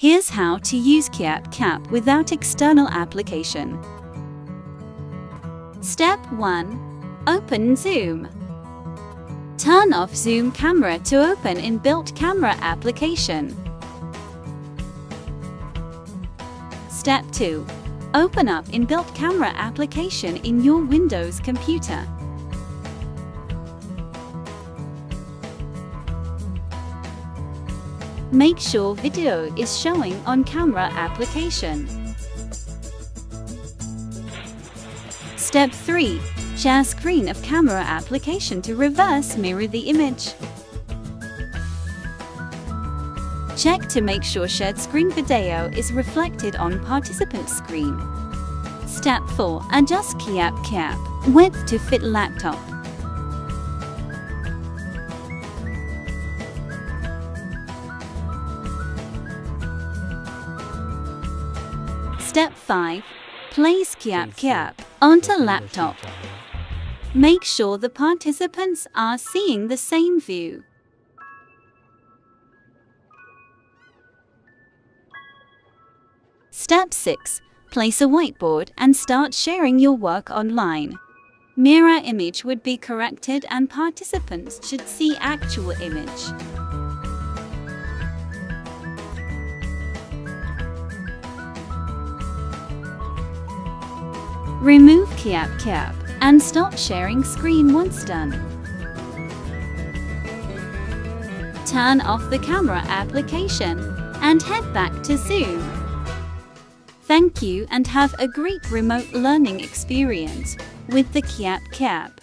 Here's how to use Kiap Cap without external application. Step 1. Open Zoom. Turn off Zoom camera to open inbuilt camera application. Step 2. Open up inbuilt camera application in your Windows computer. Make sure video is showing on camera application. Step 3. Share screen of camera application to reverse mirror the image. Check to make sure shared screen video is reflected on participant screen. Step 4. Adjust Kiap cap width to fit laptop. Step 5. Place Kiap Kiap onto laptop. Make sure the participants are seeing the same view. Step 6. Place a whiteboard and start sharing your work online. Mirror image would be corrected and participants should see actual image. Remove Kiap Kiap and stop sharing screen once done. Turn off the camera application and head back to Zoom. Thank you and have a great remote learning experience with the Kiap Cap.